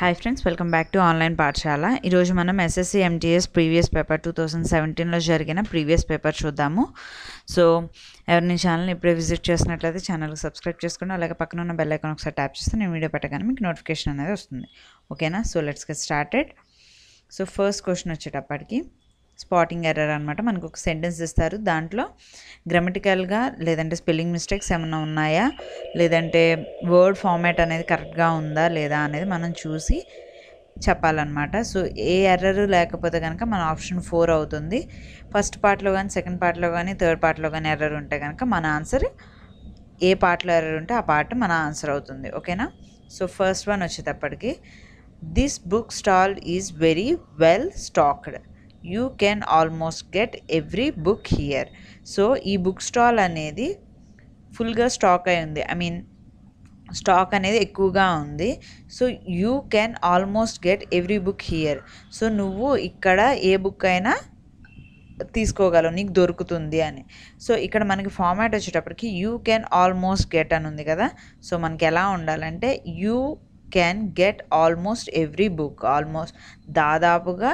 Hi friends welcome back to online Pathashala ఈరోజు మనం SSC MTS previous paper two thousand సెవెంటీన్లో జరిగిన previous paper చూద్దాము. సో ఎవరిని ఛానల్ని ఇప్పుడే విజిట్ చేసినట్లయితే ఛానల్కి సబ్స్క్రైబ్ చేసుకోండి. అలాగే పక్కన ఉన్న బెల్ ఐకాన్ ఒకసారి ట్యాప్ చేస్తే నేను వీడియో పెట్టగానే మీకు నోటిఫికేషన్ అనేది వస్తుంది. ఓకేనా so let's get started so first question వచ్చేటప్పటికి స్పాటింగ్ ఎర్రర్ అనమాట మనకు ఒక సెంటెన్స్ ఇస్తారు. దాంట్లో గ్రామటికల్గా లేదంటే స్పెల్లింగ్ మిస్టేక్స్ ఏమైనా ఉన్నాయా? లేదంటే వర్డ్ ఫార్మాట్ అనేది కరెక్ట్గా ఉందా? లేదా? అనేది మనం చూసి చెప్పాలన్నమాట. సో ఏ ఎర్రర్ లేకపోతే కనుక మన ఆప్షన్ ఫోర్ అవుతుంది. ఫస్ట్ పార్ట్లో కానీ సెకండ్ పార్ట్లో కానీ థర్డ్ పార్ట్లో కానీ ఎర్రర్ ఉంటే కనుక మన ఆన్సర్ ఏ పార్ట్లో ఎర్రర్ ఉంటే ఆ పార్ట్ మన ఆన్సర్ అవుతుంది. ఓకేనా? సో ఫస్ట్ వన్ వచ్చేటప్పటికి this book stall is very well stocked. You can almost get every book here. So ఈ బుక్ స్టాల్ అనేది ఫుల్గా స్టాక్ అయి ఉంది. ఐ మీన్ స్టాక్ అనేది ఎక్కువగా ఉంది. So you can almost get every book here. So నువ్వు ఇక్కడ ఏ బుక్ అయినా తీసుకోగలవు నీకు దొరుకుతుంది అని. సో ఇక్కడ మనకి ఫార్మాట్ వచ్చేటప్పటికి యూ కెన్ ఆల్మోస్ట్ గెట్ అని ఉంది కదా. సో మనకి ఎలా ఉండాలంటే you can get almost every book. Almost దాదాపుగా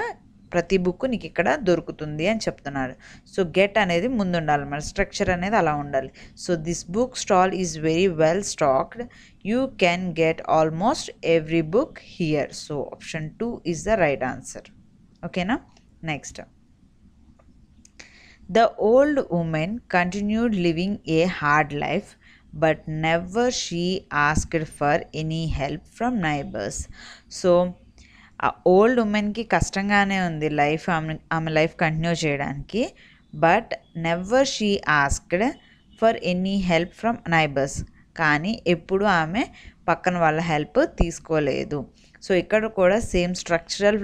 ప్రతి బుక్ నీకు ఇక్కడ దొరుకుతుంది అని చెప్తున్నారు. సో గెట్ అనేది ముందు ఉండాలి మన స్ట్రక్చర్ అనేది అలా ఉండాలి. So this book stall is very well stocked. You can get almost every book here. So option two is the right answer. ఓకేనా? Next. The old women continued living a hard life but never she asked for any help from neighbours. So ఆ old ఉమెన్కి కష్టంగానే ఉంది life ఆమె ఆమె life continue చేయడానికి. But never she asked for any help from neighbours కానీ ఎప్పుడు ఆమె పక్కన వాళ్ళ హెల్ప్ తీసుకోలేదు. సో ఇక్కడ కూడా సేమ్ స్ట్రక్చరల్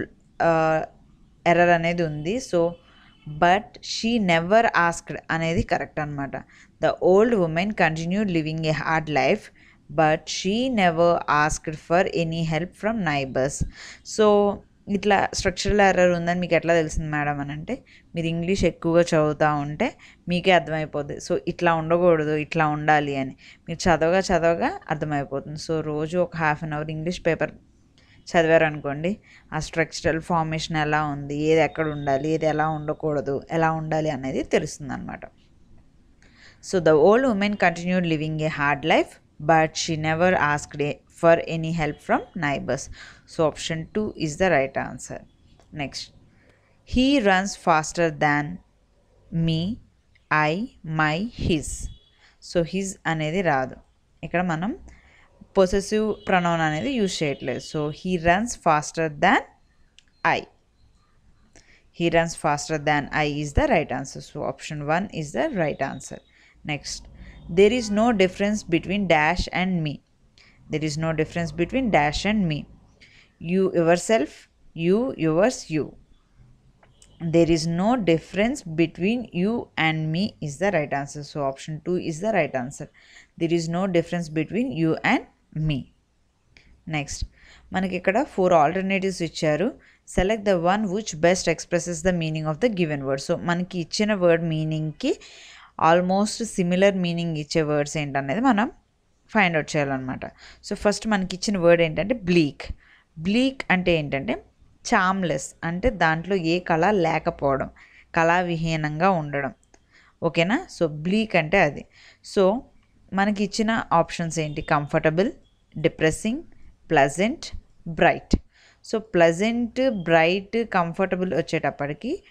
ఎర్రర్ అనేది ఉంది. So but she never asked అనేది కరెక్ట్ అనమాట the old women continued living a hard life but she never asked for any help from neighbours so ఇట్లా స్ట్రక్చరల్ ఎర్రర్ ఉందని మీకు ఎట్లా తెలిసింది మేడం అని అంటే మీరు ఇంగ్లీష్ ఎక్కువగా చదువుతూ ఉంటే మీకే అర్థమైపోద్ది. సో ఇట్లా ఉండకూడదు ఇట్లా ఉండాలి అని. మీరు చదవగా చదవగా అర్థమైపోతుంది. సో రోజు ఒక half an hour English paper చదివారనుకోండి ఆ స్ట్రక్చరల్ ఫార్మేషన్ ఎలా ఉంది ఏది ఎక్కడ ఉండాలి ఏది ఎలా ఉండకూడదు ఎలా ఉండాలి అనేది తెలుస్తుంది అనమాట so the old women continued living a hard life but she never asked for any help from neighbours so option two is the right answer next he runs faster than me I my his so his అనేది రాదు. ఇక్కడ మనం possessive pronoun అనేది use చేయట్లేదు. So he runs faster than I he runs faster than I is the right answer so option one is the right answer next there is no difference between dash and me there is no difference between dash and me you yourself you yours you there is no difference between you and me is the right answer so option 2 is the right answer there is no difference between you and me next మనకి ఇక్కడ four alternatives ఇచ్చారు select the one which best expresses the meaning of the given word so మనకి ఇచ్చిన word మీనింగ్కి almost similar meaning ఇచ్చే words ఏంటనేది మనం find out చేయాలన్నమాట. So first మనకి ఇచ్చిన వర్డ్ ఏంటంటే బ్లీక్. బ్లీక్ అంటే ఏంటంటే చామ్లెస్ అంటే దాంట్లో ఏ కళ లేకపోవడం కళావిహీనంగా ఉండడం. ఓకేనా? సో బ్లీక్ అంటే అది. సో మనకి ఇచ్చిన ఆప్షన్స్ ఏంటి? Comfortable depressing pleasant bright. So pleasant bright comfortable వచ్చేటప్పటికి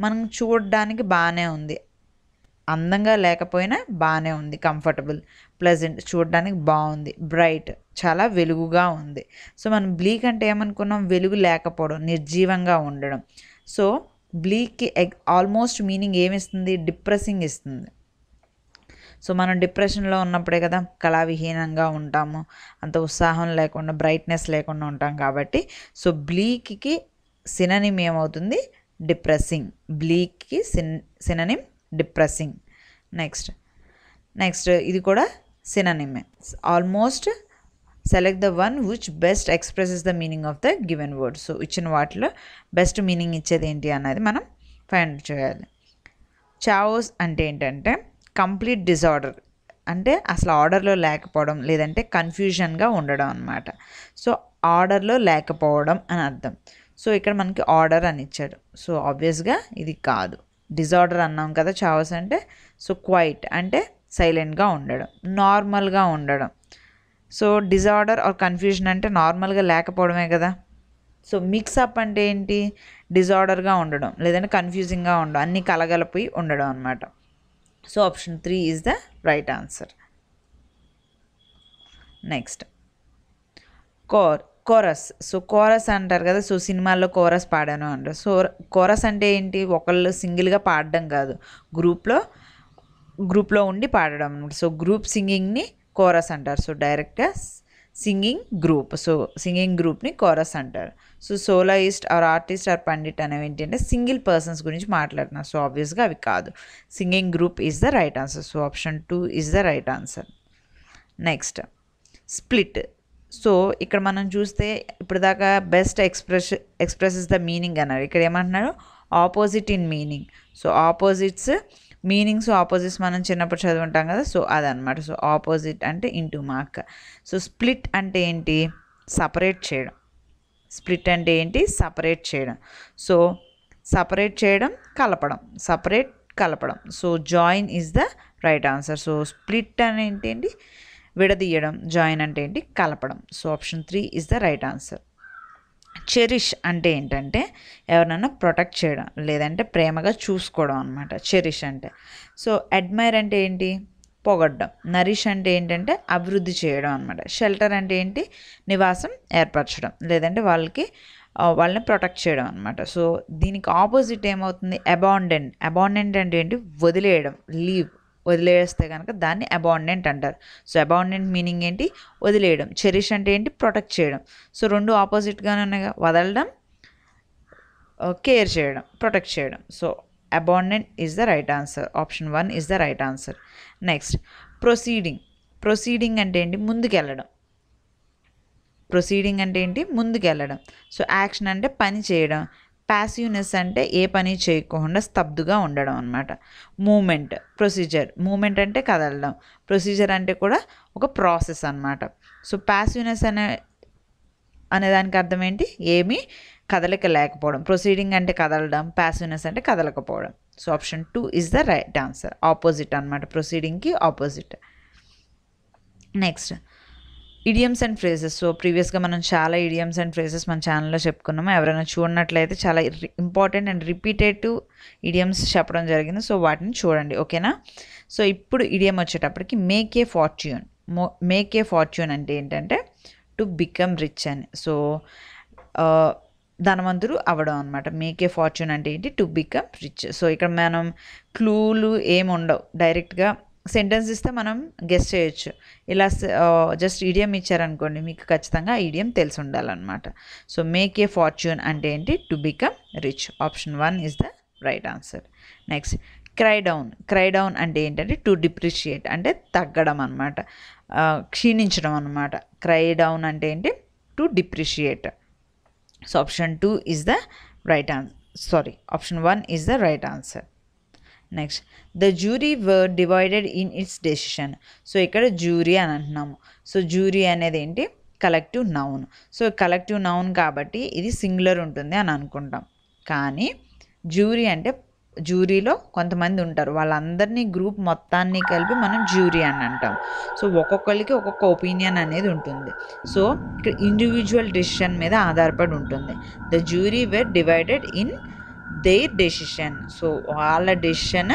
మనం చూడడానికి బాగానే ఉంది. అందంగా లేకపోయినా బాగానే ఉంది కంఫర్టబుల్ ప్లెజెంట్ చూడడానికి బాగుంది బ్రైట్ చాలా వెలుగుగా ఉంది. సో మనం బ్లీక్ అంటే ఏమనుకున్నాం? వెలుగు లేకపోవడం నిర్జీవంగా ఉండడం. సో బ్లీక్కి ఆల్మోస్ట్ మీనింగ్ ఏమిస్తుంది? డిప్రెసింగ్ ఇస్తుంది. సో మనం డిప్రెషన్లో ఉన్నప్పుడే కదా కళావిహీనంగా ఉంటాము అంత ఉత్సాహం లేకుండా బ్రైట్నెస్ లేకుండా ఉంటాం కాబట్టి. సో బ్లీక్కి సిననిమ్ ఏమవుతుంది? Depressing బ్లీక్కి syn synonym depressing. Next. Next ఇది కూడా సినానిమే. Almost select the one which best expresses the meaning of the given word. So ఇచ్చిన వాటిలో బెస్ట్ మీనింగ్ ఇచ్చేది ఏంటి అన్నది మనం ఫైండ్ చేయాలి. చావోస్ అంటే ఏంటంటే కంప్లీట్ డిజార్డర్. అంటే అసలు ఆర్డర్లో లేకపోవడం లేదంటే కన్ఫ్యూజన్గా ఉండడం అనమాట సో ఆర్డర్లో లేకపోవడం అని అర్థం. సో ఇక్కడ మనకి ఆర్డర్ అని ఇచ్చాడు. సో ఆబ్వియస్గా ఇది కాదు. డిజార్డర్ అన్నాం కదా చావస్ అంటే సో క్వైట్ అంటే సైలెంట్గా ఉండడం నార్మల్గా ఉండడం. సో డిజార్డర్ ఆర్ కన్ఫ్యూజన్ అంటే నార్మల్గా లేకపోవడమే కదా. సో మిక్సప్ అంటే ఏంటి? డిజార్డర్గా ఉండడం లేదంటే కన్ఫ్యూజింగ్గా ఉండడం అన్నీ కలగలిపోయి ఉండడం అనమాట so option three is the right answer next core chorus. So chorus అంటారు కదా సో సినిమాల్లో కోరస్ పాడాను అంటారు. సో కోరస్ అంటే ఏంటి? ఒకళ్ళు సింగిల్గా పాడడం కాదు. గ్రూప్లో గ్రూప్లో ఉండి పాడడం అనమాట సో గ్రూప్ సింగింగ్ని కోరస్ అంటారు. సో డైరెక్ట్గా సింగింగ్ గ్రూప్. సో సింగింగ్ గ్రూప్ని కోరస్ అంటారు. So soloist or artist or pandit అనేవి ఏంటంటే సింగిల్ పర్సన్స్ గురించి మాట్లాడుతున్నారు. సో ఆబ్వియస్గా అవి కాదు. Singing group is the right answer. So option two is the right answer. Next. Split. So ఇక్కడ మనం చూస్తే ఇప్పుడు దాకా best express expresses the meaning అన్నారు. ఇక్కడ ఏమంటున్నారు? Opposite in meaning so opposites meanings opposites మనం చిన్నప్పుడు చదువుంటాం కదా సో అదనమాట సో ఆపోజిట్ అంటే ఇంటూ మార్క్ సో స్ప్లిట్ అంటే ఏంటి? సపరేట్ చేయడం. స్ప్లిట్ అంటే ఏంటి? సపరేట్ చేయడం. సో సపరేట్ చేయడం కలపడం. సపరేట్ కలపడం. So join is the right answer so split అని ఏంటి? విడదీయడం జాయిన్ అంటే ఏంటి? కలపడం. So option three is the right answer. Cherish అంటే ఏంటంటే ఎవరినైనా ప్రొటెక్ట్ చేయడం లేదంటే ప్రేమగా చూసుకోవడం అనమాట చెరిష్ అంటే. సో అడ్మైర్ అంటే ఏంటి? పొగడ్డం. నరిష్ అంటే ఏంటంటే అభివృద్ధి చేయడం అనమాట షెల్టర్ అంటే ఏంటి? నివాసం ఏర్పరచడం లేదంటే వాళ్ళకి వాళ్ళని ప్రొటెక్ట్ చేయడం అనమాట సో దీనికి ఆపోజిట్ ఏమవుతుంది? అబాండెంట్. అబాండెంట్ అంటే ఏంటి? వదిలేయడం లీవ్. వదిలేస్తే కనుక దాన్ని అబాండెంట్ అంటారు. సో అబాండెంట్ మీనింగ్ ఏంటి? వదిలేయడం. చెరిష్ అంటే ఏంటి? ప్రొటెక్ట్ చేయడం. సో రెండు ఆపోజిట్గానే ఉన్నాయి కదా. వదలడం uh, కేర్ చేయడం ప్రొటెక్ట్ చేయడం. So abandon is the right answer. Option one is the right answer. Next proceeding. Proceeding అంటే ఏంటి? ముందుకెళ్ళడం. ప్రొసీడింగ్ అంటే ఏంటి? ముందుకెళ్ళడం. సో యాక్షన్ అంటే పని చేయడం. ప్యాసివ్నెస్ అంటే ఏ పని చేయకుండా స్తబ్దుగా ఉండడం అనమాట మూమెంట్ ప్రొసీజర్. మూమెంట్ అంటే కదలడం. ప్రొసీజర్ అంటే కూడా ఒక ప్రాసెస్ అనమాట సో ప్యాసివ్నెస్ అనే అనే దానికి అర్థం ఏంటి? ఏమీ కదలిక లేకపోవడం ప్రొసీడింగ్ అంటే కదలడం ప్యాసివ్నెస్ అంటే కదలకపోవడం. So option two is the right answer. Opposite అనమాట ప్రొసీడింగ్కి opposite. Next idioms and phrases so ప్రీవియస్గా మనం చాలా ఇడియమ్స్ అండ్ ఫ్రేజెస్ మన ఛానల్లో చెప్పుకున్నాము. ఎవరైనా చూడనట్లయితే చాలా ఇంపార్టెంట్ అండ్ రిపీటేటివ్ ఇడియమ్స్ చెప్పడం జరిగింది. సో వాటిని చూడండి. ఓకేనా సో ఇప్పుడు ఇడియం వచ్చేటప్పటికి make a fortune mo make a fortune అంటే ఏంటంటే టు బికమ్ రిచ్ అని. సో ధనవంతుడు అవ్వడం అనమాట మేకే ఫార్చ్యూన్ అంటే ఏంటి? టు బికమ్ రిచ్ సో ఇక్కడ మనం క్లూలు ఏమి ఉండవు. డైరెక్ట్గా సెంటెన్స్ ఇస్తే మనం గెస్ట్ చేయొచ్చు. ఇలా జస్ట్ ఈడియం ఇచ్చారనుకోండి మీకు ఖచ్చితంగా ఈడియం తెలిసి ఉండాలన్నమాట. సో మేక్ ఏ ఫార్చ్యూన్ అంటే ఏంటి? To become rich option one is the right answer next cry down cry down అంటే ఏంటంటే టు డిప్రిషియేట్ అంటే తగ్గడం అనమాట క్షీణించడం అనమాట క్రై డౌన్ అంటే ఏంటి? To depreciate so option two is the right answer sorry option one is the right answer next the jury were divided in its decision so ఇక్కడ జ్యూరీ అని అంటున్నాము. సో జ్యూరీ అనేది ఏంటి? Collective noun so collective noun కాబట్టి ఇది singular ఉంటుంది అని అనుకుంటాం. కానీ జ్యూరీ అంటే జ్యూరీలో కొంతమంది ఉంటారు. వాళ్ళందరినీ గ్రూప్ మొత్తాన్ని కలిపి మనం జ్యూరీ అని అంటాం. సో ఒక్కొక్కరికి ఒక్కొక్క ఒపీనియన్ అనేది ఉంటుంది. సో ఇక్కడ ఇండివిజువల్ డెసిషన్ మీద ఆధారపడి ఉంటుంది. The jury were divided in their decision so వాళ్ళ డెసిషన్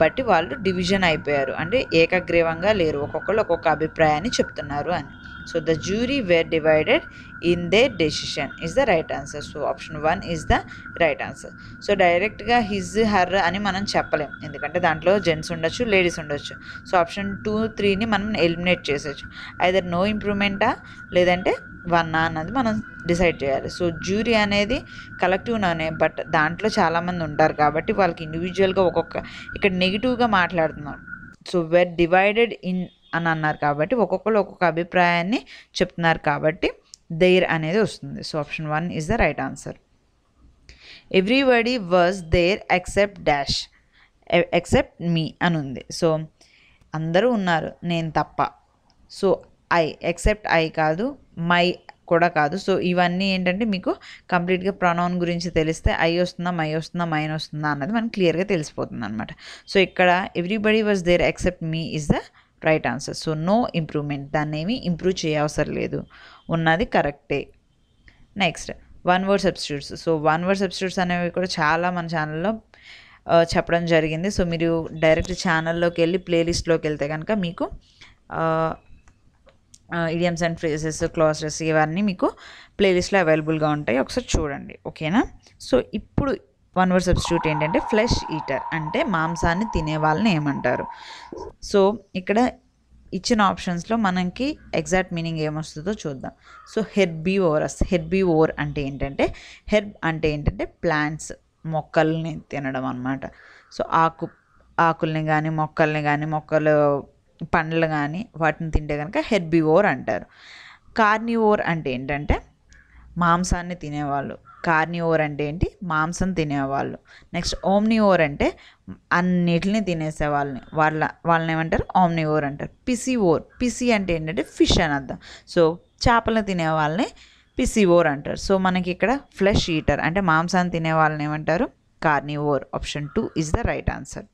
బట్టి వాళ్ళు డివిజన్ అయిపోయారు. అంటే ఏకగ్రీవంగా లేరు. ఒక్కొక్కరు ఒక్కొక్క అభిప్రాయాన్ని చెప్తున్నారు అని. So the jury were divided in their decision is the right answer so option one is the right answer so డైరెక్ట్గా హిజ్ హర్ అని మనం చెప్పలేం. ఎందుకంటే దాంట్లో జెంట్స్ ఉండొచ్చు లేడీస్ ఉండొచ్చు. సో ఆప్షన్ టూ త్రీని మనం ఎలిమినేట్ చేసేయచ్చు. ఐదర్ నో ఇంప్రూవ్మెంటా లేదంటే వన్నా అన్నది మనం డిసైడ్ చేయాలి. సో జ్యూరీ అనేది కలెక్టివ్ బట్ దాంట్లో చాలామంది ఉంటారు కాబట్టి వాళ్ళకి ఇండివిజువల్గా ఒక్కొక్క ఇక్కడ నెగిటివ్గా మాట్లాడుతున్నాం. సో వెర్ డివైడెడ్ ఇన్ అని అన్నారు కాబట్టి ఒక్కొక్కరు ఒక్కొక్క అభిప్రాయాన్ని చెప్తున్నారు కాబట్టి దేర్ అనేది వస్తుంది. So option one is the right answer everybody was there except dash except me అని ఉంది. సో అందరూ ఉన్నారు నేను తప్ప. సో ఐ ఎక్సెప్ట్ ఐ కాదు మై కూడా కాదు. సో ఇవన్నీ ఏంటంటే మీకు కంప్లీట్గా ప్రొనౌన్ గురించి తెలిస్తే ఐ వస్తుందా మై వస్తుందా మైన్ వస్తుందా అన్నది మనకు క్లియర్గా తెలిసిపోతుంది అనమాట సో ఇక్కడ everybody was there except me is the right answer. So no improvement. దాన్ని ఏమి ఇంప్రూవ్ చేయవసరం లేదు. ఉన్నది కరెక్టే. Next one word substitutes. So one word substitutes అనేవి కూడా చాలా మన ఛానల్లో చెప్పడం జరిగింది. సో మీరు డైరెక్ట్ ఛానల్లోకి వెళ్ళి ప్లేలిస్ట్లోకి వెళ్తే కనుక మీకు ఇడియమ్స్ అండ్ ఫ్రేజెస్ క్లాసెస్ ఇవన్నీ మీకు ప్లేలిస్ట్లో అవైలబుల్గా ఉంటాయి. ఒకసారి చూడండి. ఓకేనా? సో ఇప్పుడు వన్ వర్డ్ సబ్స్టిట్యూట్ ఏంటంటే ఫ్లెష్ ఈటర్ అంటే మాంసాన్ని తినే వాళ్ళని ఏమంటారు. సో ఇక్కడ ఇచ్చిన ఆప్షన్స్లో మనకి ఎగ్జాక్ట్ మీనింగ్ ఏమొస్తుందో చూద్దాం. So herbivorous herbivore అంటే ఏంటంటే హెర్బ్ అంటే ఏంటంటే ప్లాంట్స్ మొక్కల్ని తినడం అనమాట సో ఆకు ఆకుల్ని కానీ మొక్కల్ని కానీ మొక్కలు పండ్లు కానీ వాటిని తింటే కనుక హెర్బీ ఓర్ అంటారు. కార్నివోర్ అంటే ఏంటంటే మాంసాన్ని తినేవాళ్ళు. కార్నివోర్ అంటే ఏంటి? మాంసం తినేవాళ్ళు. నెక్స్ట్ ఓమ్నివోర్ అంటే అన్నిటిని తినేసే వాళ్ళని వాళ్ళ వాళ్ళని ఏమంటారు? ఓమ్నివోర్ అంటారు. పిసివోర్ పిసి అంటే ఏంటంటే ఫిష్ అని అర్థం. సో చేపలను తినే వాళ్ళని పిసివోర్ అంటారు. సో మనకి ఇక్కడ ఫ్లెష్ ఈటర్ అంటే మాంసాన్ని తినే వాళ్ళని ఏమంటారు carnivore option two is the right answer.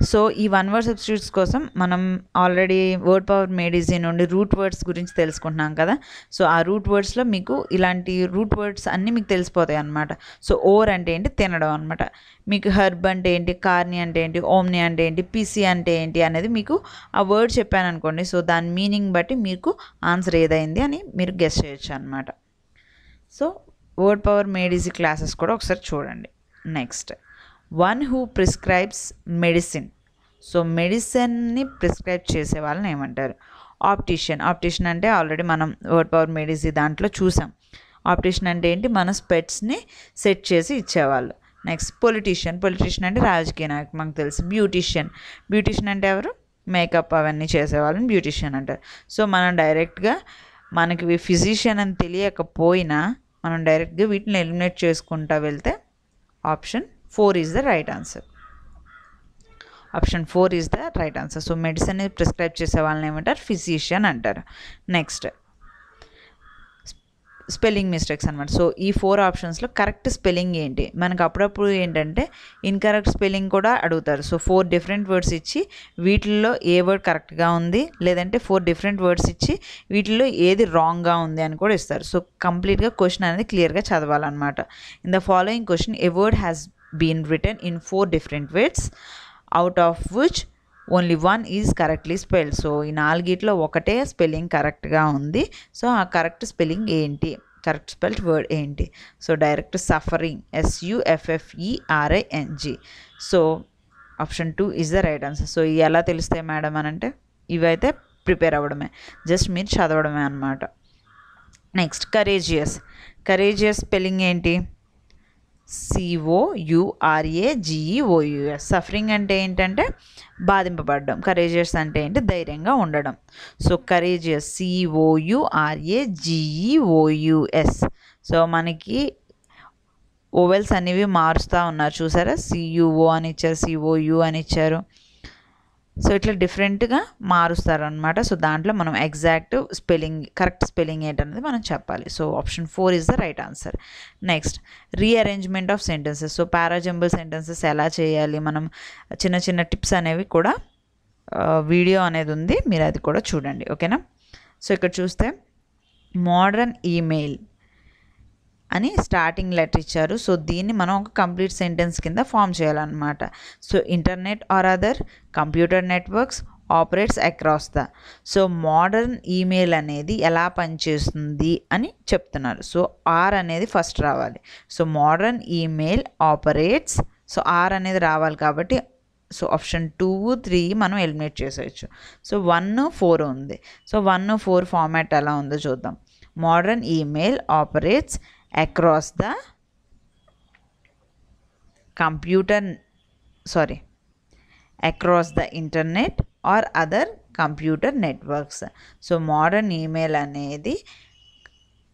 So ఈ వన్ వర్డ్ సబ్స్టిట్యూట్స్ కోసం మనం already word power made easy నుండి రూట్ వర్డ్స్ గురించి తెలుసుకుంటున్నాం కదా. సో ఆ రూట్ వర్డ్స్లో మీకు ఇలాంటి రూట్ వర్డ్స్ అన్నీ మీకు తెలిసిపోతాయి అనమాట సో ఓర్ అంటే ఏంటి? తినడం అనమాట మీకు హర్బ్ అంటే ఏంటి? కార్ని అంటే ఏంటి? ఓమ్ని అంటే ఏంటి? పిసి అంటే ఏంటి అనేది మీకు ఆ వర్డ్ చెప్పాను అనుకోండి. సో దాని మీనింగ్ బట్టి మీకు ఆన్సర్ ఏదైంది అని మీరు గెస్ చేయొచ్చు అనమాట so word power made easy classes కూడా ఒకసారి చూడండి. Next. One who prescribes medicine. So మెడిసిన్ని prescribe చేసే వాళ్ళని ఏమంటారు? ఆప్టిషియన్. ఆప్టిషియన్ అంటే ఆల్రెడీ మనం వర్డ్ పవర్ మెడిసి దాంట్లో చూసాం. ఆప్టిషియన్ అంటే ఏంటి? మన స్పెట్స్ని సెట్ చేసి ఇచ్చేవాళ్ళు. Next politician. పొలిటీషియన్ అంటే రాజకీయ నాయకు మనకు తెలుసు. బ్యూటిషియన్. బ్యూటిషియన్ అంటే ఎవరు? మేకప్ అవన్నీ చేసేవాళ్ళని బ్యూటిషియన్ అంటారు. సో మనం డైరెక్ట్గా మనకి ఫిజిషియన్ అని తెలియకపోయినా మనం డైరెక్ట్గా వీటిని ఎలిమినేట్ చేసుకుంటా వెళ్తే option four is the right answer. Option four is the right answer. So medicine prescribe చేసే వాళ్ళని ఏమంటారు? ఫిజిషియన్ అంటారు. నెక్స్ట్ స్పెల్లింగ్ మిస్టేక్స్ అనమాట సో ఈ ఫోర్ ఆప్షన్స్లో కరెక్ట్ స్పెల్లింగ్ ఏంటి? మనకు అప్పుడప్పుడు ఏంటంటే ఇన్కరెక్ట్ స్పెల్లింగ్ కూడా అడుగుతారు. సో ఫోర్ డిఫరెంట్ వర్డ్స్ ఇచ్చి వీటిల్లో ఏ వర్డ్ కరెక్ట్గా ఉంది? లేదంటే ఫోర్ డిఫరెంట్ వర్డ్స్ ఇచ్చి వీటిల్లో ఏది రాంగ్గా ఉంది అని కూడా ఇస్తారు. సో కంప్లీట్గా క్వశ్చన్ అనేది క్లియర్గా చదవాలన్నమాట. In the following question A word has been written in four different ways out of which only one is correctly spelled so ఈ నాలుగిట్లో ఒకటే స్పెల్లింగ్ కరెక్ట్గా ఉంది. సో ఆ కరెక్ట్ స్పెల్లింగ్ ఏంటి? కరెక్ట్ స్పెల్డ్ వర్డ్ ఏంటి? So direct suffering ఎస్యుఎఫ్ఎఫ్ఈఆర్ఐఎన్జి so option two is the right answer so ఇవి ఎలా తెలుస్తాయి మేడం అని అంటే ఇవైతే ప్రిపేర్ అవ్వడమే. జస్ట్ మీరు చదవడమే అనమాట నెక్స్ట్ కరేజియస్ కరేజియస్ స్పెల్లింగ్ ఏంటి? సిఓయుఆర్ఏజిఈఓయుఎస్ సఫరింగ్ అంటే ఏంటంటే బాధింపబడడం కరేజియస్ అంటే ఏంటి ధైర్యంగా ఉండడం. సో కరేజియస్ సిఓయుఆర్ఏజిఈఓయుఎస్ సో మనకి ఓవెల్స్ అనేవి మారుస్తూ ఉన్నారు. చూసారా? సియుఓ అని ఇచ్చారు సిఓయు అని ఇచ్చారు. సో ఇట్లా డిఫరెంట్గా మారుస్తారు అనమాట సో దాంట్లో మనం ఎగ్జాక్ట్ స్పెల్లింగ్ కరెక్ట్ స్పెల్లింగ్ ఏంటనేది మనం చెప్పాలి. So option four is the right answer. Next rearrangement of sentences. So parajumble sentences ఎలా చేయాలి? మనం చిన్న చిన్న టిప్స్ అనేవి కూడా వీడియో అనేది ఉంది. మీరు అది కూడా చూడండి. ఓకేనా? సో ఇక్కడ చూస్తే మోడర్న్ ఈమెయిల్. అని స్టార్టింగ్ లెటర్ ఇచ్చారు. సో దీన్ని మనం ఒక కంప్లీట్ సెంటెన్స్ కింద ఫామ్ చేయాలన్నమాట. So internet or other computer networks operates across the so modern email అనేది ఎలా పనిచేస్తుంది అని చెప్తున్నారు. సో ఆర్ అనేది ఫస్ట్ రావాలి. So modern email operates so or అనేది రావాలి కాబట్టి సో ఆప్షన్ టూ త్రీ మనం ఎలిమినేట్ చేసేయచ్చు. సో వన్ ఫోర్ ఉంది. సో వన్ ఫోర్ ఫార్మాట్ ఎలా ఉందో చూద్దాం. Modern email operates across the computer sorry across the internet or other computer networks so modern email అనేది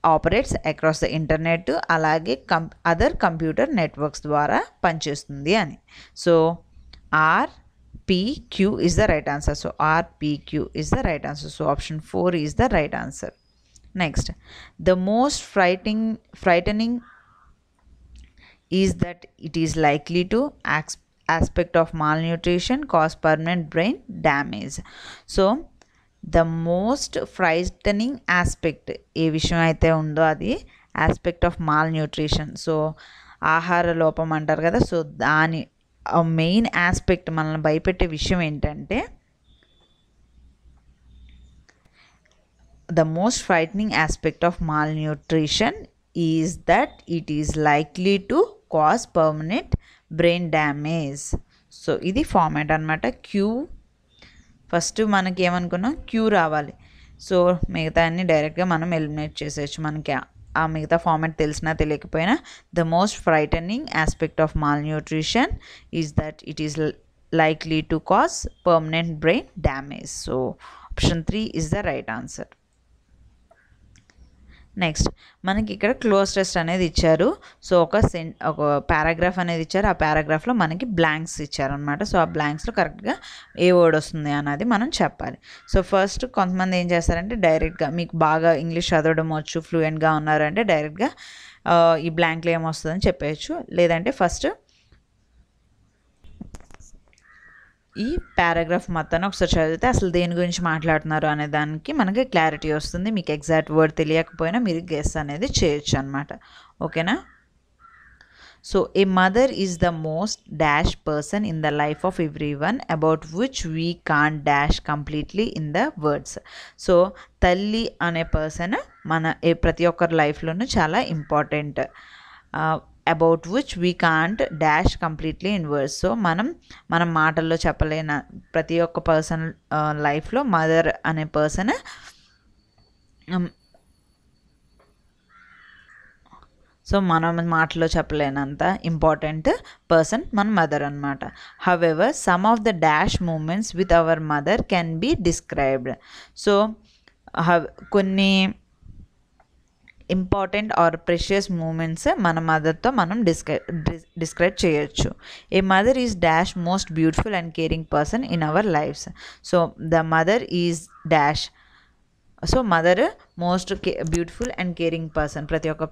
ఆపరేట్స్ అక్రాస్ ద ఇంటర్నెట్ అలాగే కం other computer networks ద్వారా పనిచేస్తుంది అని so R RPQ is the right answer. So RPQ is the right answer. So option 4 is the right answer. Next the most frighting frightening is that it is likely to axe aspect of malnutrition cause permanent brain damage so the most frightening aspect ఏ విషయం అయితే ఉందో అది aspect of malnutrition so ఆహార లోపం అంటారు కదా so దాని main aspect మనల్ని భయపెట్టే విషయం ఏంటంటే the most frightening aspect of malnutrition is that it is likely to cause permanent brain damage so ఇది ఫార్మాట్ అనమాట క్యూ ఫస్ట్ మనకి ఏమనుకున్నాం? క్యూ రావాలి. సో మిగతా అన్ని డైరెక్ట్గా మనం ఎలిమినేట్ చేసేయచ్చు మనకి. ఆ- ఆ మిగతా ఫార్మాట్ తెలిసినా తెలియకపోయినా the most frightening aspect of malnutrition is that it is likely to cause permanent brain damage so option three is the right answer next మనకి ఇక్కడ క్లోజ్ టెస్ట్ అనేది ఇచ్చారు. సో ఒక సెన్ ఒక పారాగ్రాఫ్ అనేది ఇచ్చారు. ఆ పారాగ్రాఫ్లో మనకి బ్లాంక్స్ ఇచ్చారనమాట సో ఆ బ్లాంక్స్లో కరెక్ట్గా ఏ వర్డ్ వస్తుంది అన్నది మనం చెప్పాలి. సో ఫస్ట్ కొంతమంది ఏం చేస్తారంటే డైరెక్ట్గా మీకు బాగా ఇంగ్లీష్ చదవడం వచ్చు ఫ్లూయెంట్గా ఉన్నారంటే డైరెక్ట్గా ఈ బ్లాంక్లో ఏమొస్తుందని చెప్పేయచ్చు. లేదంటే ఫస్ట్ ఈ పారాగ్రాఫ్ మొత్తాన్ని ఒకసారి చదివితే అసలు దేని గురించి మాట్లాడుతున్నారు అనే దానికి మనకి క్లారిటీ వస్తుంది. మీకు ఎగ్జాక్ట్ వర్డ్ తెలియకపోయినా మీరు గెస్ అనేది చేయొచ్చు అనమాట ఓకేనా? So a mother is the most dash person in the life of every one about which we can dash completely in the words. So తల్లి అనే పర్సన్ మన ఏ ప్రతి ఒక్కరి లైఫ్లోనూ చాలా important. About which we can't dash completely in words so మనం మనం మాటల్లో చెప్పలేన ప్రతి ఒక్క పర్సన్ లైఫ్లో మదర్ అనే పర్సన్ సో మనం మాటలో చెప్పలేనంత ఇంపార్టెంట్ పర్సన్ మన మదర్ అనమాట however some of the dash moments with our mother can be described so కొన్ని ఇంపార్టెంట్ ఆర్ ప్రెషియస్ మూమెంట్స్ మన మదర్తో మనం డిస్క్రై డిస్క్రైబ్ చేయొచ్చు. A mother is dash most beautiful and caring person in our lives so the mother is dash. So mother most K beautiful and caring person. ప్రతి ఒక్క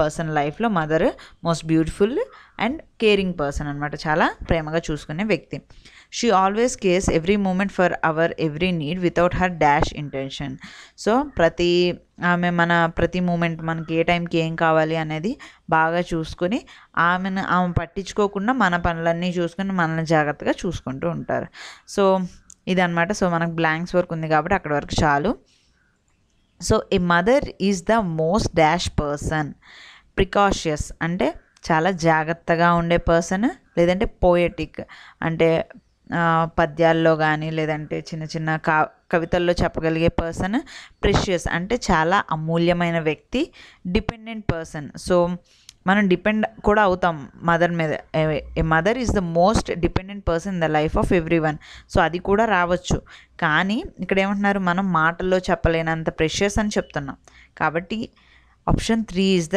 person లైఫ్లో mother most beautiful and caring person అనమాట చాలా ప్రేమగా చూసుకునే వ్యక్తి. She always cares every moment for our every need without her dash intention so ప్రతి ఆమె మన ప్రతి మూమెంట్ మనకి ఏ టైంకి ఏం కావాలి అనేది బాగా చూసుకొని ఆమెను ఆమె పట్టించుకోకుండా మన పనులన్నీ చూసుకొని మనల్ని జాగ్రత్తగా చూసుకుంటూ ఉంటారు. సో ఇదనమాట సో మనకు బ్లాంక్స్ వర్క్ ఉంది కాబట్టి అక్కడ వరకు చాలు. So a mother is the most dash person precautious అంటే చాలా జాగ్రత్తగా ఉండే పర్సన్ లేదంటే పోయటిక్ అంటే పద్యాల్లో కానీ లేదంటే చిన్న చిన్న కా కవితల్లో చెప్పగలిగే పర్సన్ ప్రెషియస్ అంటే చాలా అమూల్యమైన వ్యక్తి డిపెండెంట్ పర్సన్. సో మనం డిపెండ్ కూడా అవుతాం మదర్ మీద. A mother is the most dependent person in the life of every one so అది కూడా రావచ్చు. కానీ ఇక్కడ ఏమంటున్నారు మనం మాటల్లో చెప్పలేనంత ప్రెషియస్ అని చెప్తున్నాం. కాబట్టి option three is the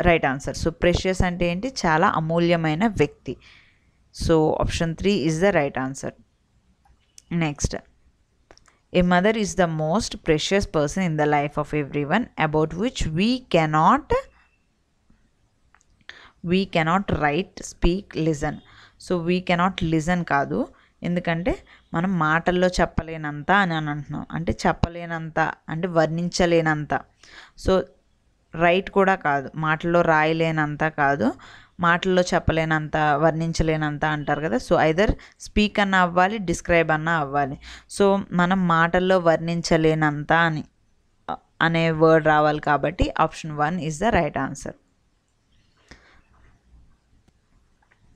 right answer. So precious అంటే ఏంటి? చాలా అమూల్యమైన వ్యక్తి. So option three is the right answer next a mother is the most precious person in the life of every one about which we cannot we cannot write speak listen so we cannot listen కాదు. ఎందుకంటే మనం మాటల్లో చెప్పలేనంత అని అని అంటున్నాం. అంటే చెప్పలేనంత అంటే వర్ణించలేనంత. సో రైట్ కూడా కాదు. మాటల్లో రాయలేనంత కాదు. మాటల్లో చెప్పలేనంత వర్ణించలేనంత అంటారు కదా. సో ఐదర్ స్పీక్ అన్న అవ్వాలి డిస్క్రైబ్ అన్న అవ్వాలి. సో మనం మాటల్లో వర్ణించలేనంత అని అనే వర్డ్ రావాలి కాబట్టి option one is the right answer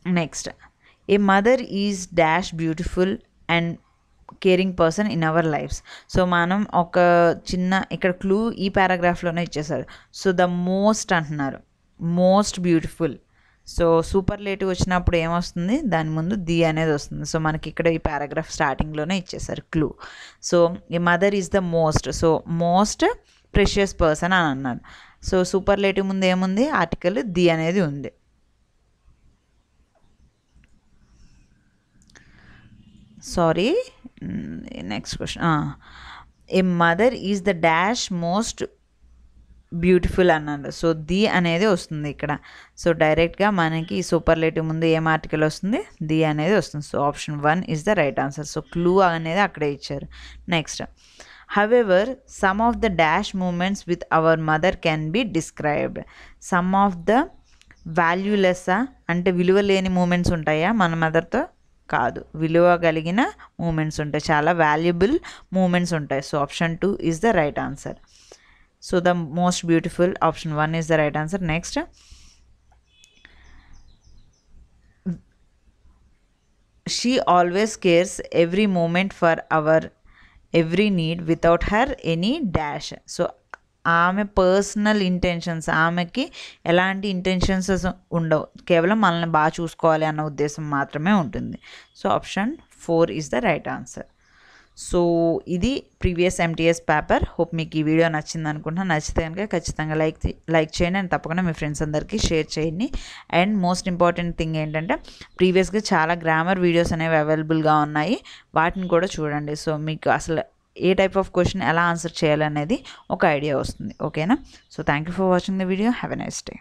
next a mother is dash beautiful and caring person in our lives so మనం ఒక చిన్న ఇక్కడ క్లూ ఈ పారాగ్రాఫ్లోనే ఇచ్చేసారు సో ద మోస్ట్ అంటున్నారు. Most beautiful so superlative వచ్చినప్పుడు ఏమొస్తుంది? దాని ముందు ది అనేది వస్తుంది. సో మనకి ఇక్కడ ఈ పారాగ్రాఫ్ స్టార్టింగ్లోనే ఇచ్చేసారు clue. So a mother is the most. So most precious person అని అన్నాను సో సూపర్ లేటివ్ ముందు ఏముంది? ఆర్టికల్ ది అనేది ఉంది. Sorry. Next question. A mother is the dash most beautiful అన్నాడు. సో ది అనేది వస్తుంది ఇక్కడ. సో డైరెక్ట్గా మనకి సూపర్ సూపర్లేటివ్ ముందు ఏం ఆర్టికల్ వస్తుంది? ది అనేది వస్తుంది. So option one is the right answer. So clue అనేది అక్కడే ఇచ్చారు. Next. However some of the dash moments with our mother can be described some of the వాల్యూలెస్సా అంటే విలువ లేని మూమెంట్స్ ఉంటాయా? మన మదర్తో కాదు. విలువ కలిగిన మూమెంట్స్ ఉంటాయి. చాలా వాల్యుబుల్ మూమెంట్స్ ఉంటాయి. So option two is the right answer so the most beautiful option one is the right answer next she always cares every moment for our every need without her any dash so ఆమె personal intentions ఆమెకి ఎలాంటి intentions ఉండవు. కేవలం మనల్ని బాగా చూసుకోవాలి అన్న ఉద్దేశం మాత్రమే ఉంటుంది. So option four is the right answer so ఇది ప్రీవియస్ ఎంటీఎస్ పేపర్ హోప్ మీకు ఈ వీడియో నచ్చింది అనుకుంటున్నా. నచ్చితే కనుక ఖచ్చితంగా లైక్ లైక్ చేయండి అండ్ తప్పకుండా మీ ఫ్రెండ్స్ అందరికీ షేర్ చేయండి. అండ్ మోస్ట్ ఇంపార్టెంట్ థింగ్ ఏంటంటే ప్రీవియస్గా చాలా గ్రామర్ వీడియోస్ అనేవి అవైలబుల్గా ఉన్నాయి. వాటిని కూడా చూడండి. సో మీకు అసలు ఏ టైప్ ఆఫ్ క్వశ్చన్ ఎలా ఆన్సర్ చేయాలనేది ఒక ఐడియా వస్తుంది. ఓకేనా so thank you for watching the video have a nice day